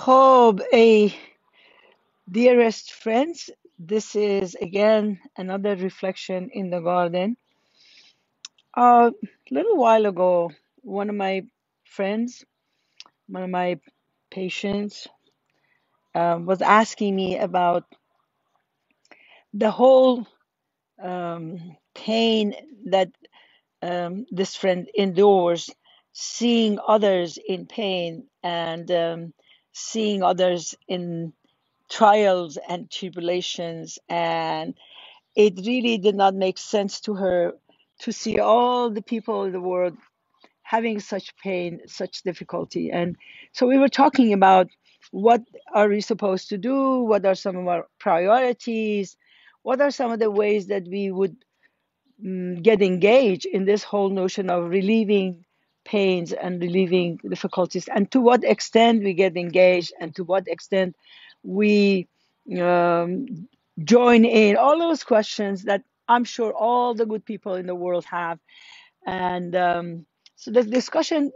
Hob, a dearest friends, this is again another reflection in the garden. A little while ago, one of my friends, one of my patients, um, was asking me about the whole um, pain that um, this friend endures, seeing others in pain and um, seeing others in trials and tribulations and it really did not make sense to her to see all the people in the world having such pain, such difficulty. And so we were talking about what are we supposed to do? What are some of our priorities? What are some of the ways that we would mm, get engaged in this whole notion of relieving pains and relieving difficulties? And to what extent we get engaged and to what extent we um, join in all those questions that I'm sure all the good people in the world have. And um, so the discussion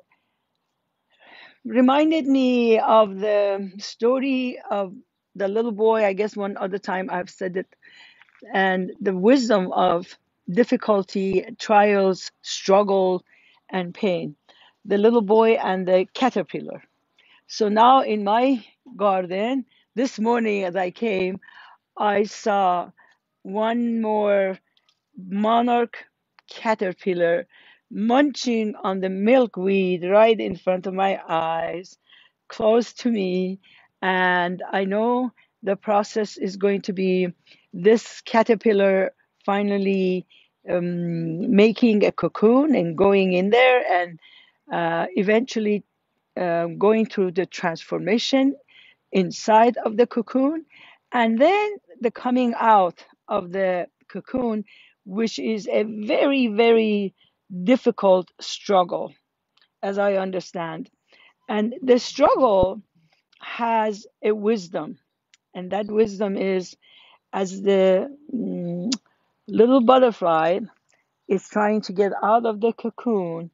reminded me of the story of the little boy. I guess one other time I've said it, and the wisdom of difficulty, trials, struggle, and pain. The little boy and the caterpillar. So now in my garden, this morning as I came, I saw one more monarch caterpillar munching on the milkweed right in front of my eyes, close to me. And I know the process is going to be this caterpillar finally um, making a cocoon and going in there and uh, eventually uh, going through the transformation inside of the cocoon and then the coming out of the cocoon, which is a very, very difficult struggle, as I understand. And the struggle has a wisdom, and that wisdom is as the mm, little butterfly is trying to get out of the cocoon,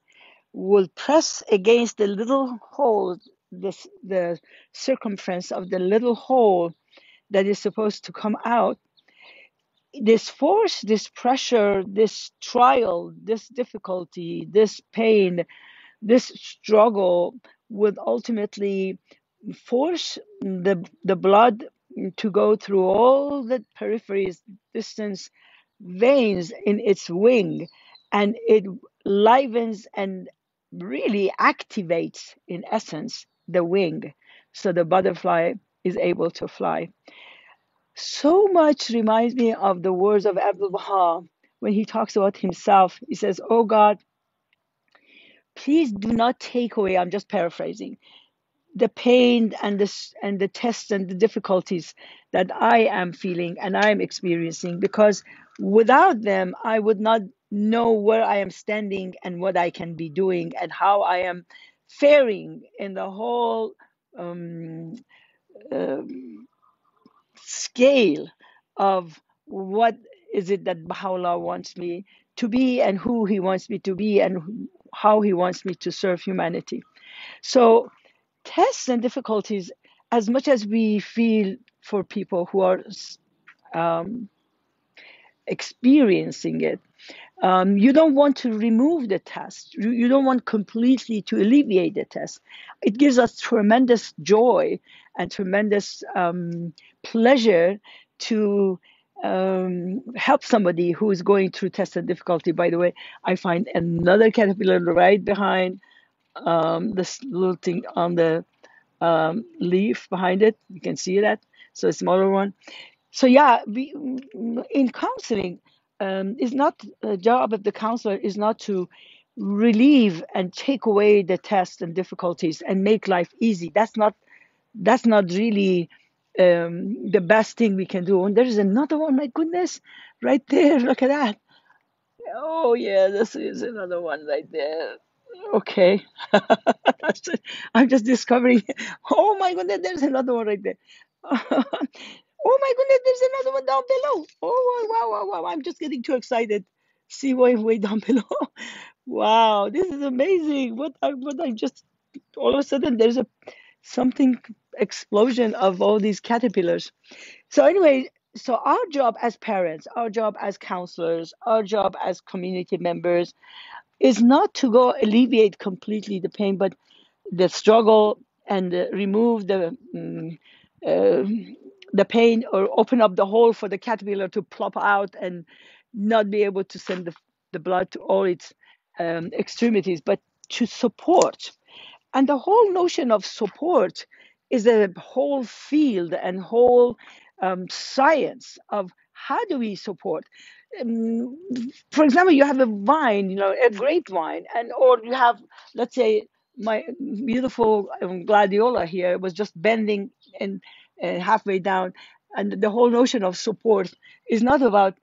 will press against the little hole, this, the circumference of the little hole that is supposed to come out. This force, this pressure, this trial, this difficulty, this pain, this struggle would ultimately force the the blood to go through all the peripheries, distance veins in its wing, and it livens and really activates, in essence, the wing, so the butterfly is able to fly so much reminds me of the words of Abdul Baha when he talks about himself. He says, Oh God, please do not take away, I'm just paraphrasing, the pain and the, and the tests and the difficulties that I am feeling and I'm experiencing, because without them, I would not know where I am standing and what I can be doing and how I am faring in the whole um, um scale of what is it that Baha'u'llah wants me to be and who he wants me to be and how he wants me to serve humanity. So, tests and difficulties, as much as we feel for people who are um, experiencing it, um, you don't want to remove the test. You, you don't want completely to alleviate the test. It gives us tremendous joy and tremendous um, pleasure to um, help somebody who is going through test and difficulty. By the way, I find another caterpillar right behind um, this little thing on the um, leaf behind it. You can see that. So a smaller one. So yeah, we, in counseling, um, is not a job of the counselor is not to relieve and take away the tests and difficulties and make life easy. That's not that's not really um, the best thing we can do. And there's another one. My goodness, right there. Look at that. Oh yeah, this is another one right there. Okay, I'm just discovering. Oh my goodness, there's another one right there. Oh my goodness, there's another one down below. Oh wow, wow, wow! I'm just getting too excited. See way way down below. Wow, this is amazing. What I what I just all of a sudden there's a something explosion of all these caterpillars. So anyway, so our job as parents, our job as counselors, our job as community members is not to go alleviate completely the pain, but the struggle and uh, remove the mm, uh, the pain or open up the hole for the caterpillar to plop out and not be able to send the, the blood to all its um, extremities, but to support. And the whole notion of support is a whole field and whole um, science of how do we support. Um, for example, you have a vine, you know, a grapevine, and or you have, let's say, my beautiful um, gladiola here was just bending and uh, halfway down, and the whole notion of support is not about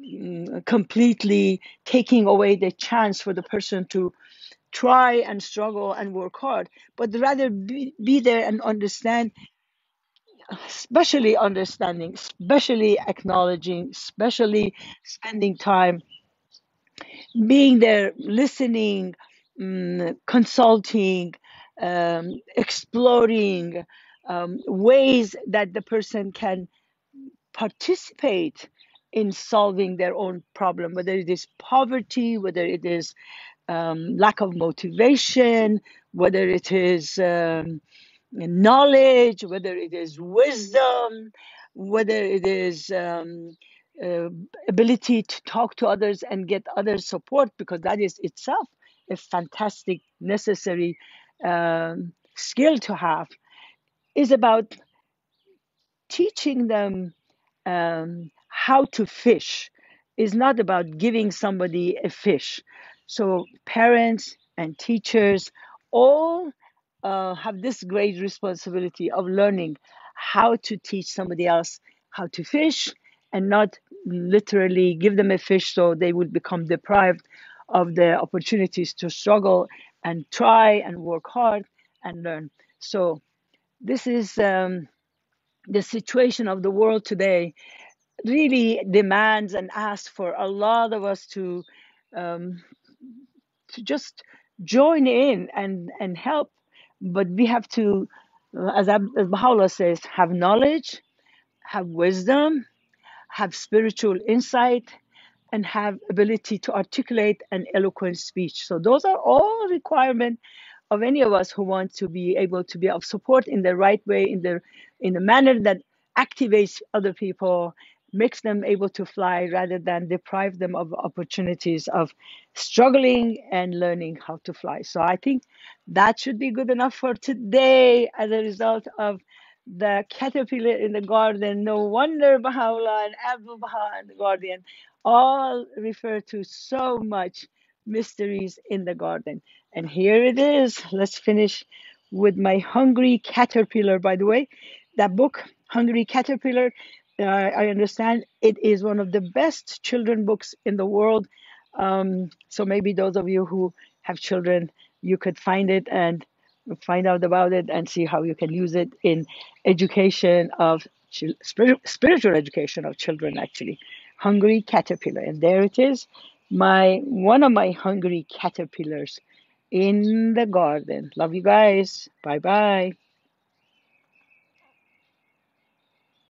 mm, completely taking away the chance for the person to try and struggle and work hard, but rather be, be there and understand, especially understanding, especially acknowledging, especially spending time being there, listening, mm, consulting, um, exploring um, ways that the person can participate in solving their own problem, whether it is poverty, whether it is um, lack of motivation, whether it is um, knowledge, whether it is wisdom, whether it is um, uh, ability to talk to others and get other support, because that is itself a fantastic, necessary um, skill to have, is about teaching them um, how to fish is not about giving somebody a fish. So parents and teachers all uh, have this great responsibility of learning how to teach somebody else how to fish and not literally give them a fish so they would become deprived of the opportunities to struggle and try and work hard and learn. So this is um, the situation of the world today really demands and asks for a lot of us to um, to just join in and and help. But we have to, uh, as, Ab- as Baha'u'llah says, have knowledge, have wisdom, have spiritual insight, and have ability to articulate an eloquent speech. So those are all requirements of any of us who want to be able to be of support in the right way, in the in a manner that activates other people, makes them able to fly rather than deprive them of opportunities of struggling and learning how to fly. So I think that should be good enough for today as a result of the caterpillar in the garden. No wonder Baha'u'llah and Abdul Baha and the Guardian all refer to so much mysteries in the garden. And here it is. Let's finish with my hungry caterpillar. By the way, that book, Hungry Caterpillar, uh, I understand it is one of the best children books in the world. Um, so maybe those of you who have children, you could find it and find out about it and see how you can use it in education of spiritual education of children actually. Hungry caterpillar and there it is. My one of my hungry caterpillars in the garden. Love you guys. Bye bye